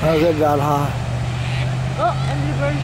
How's it got high? Oh, and reverse.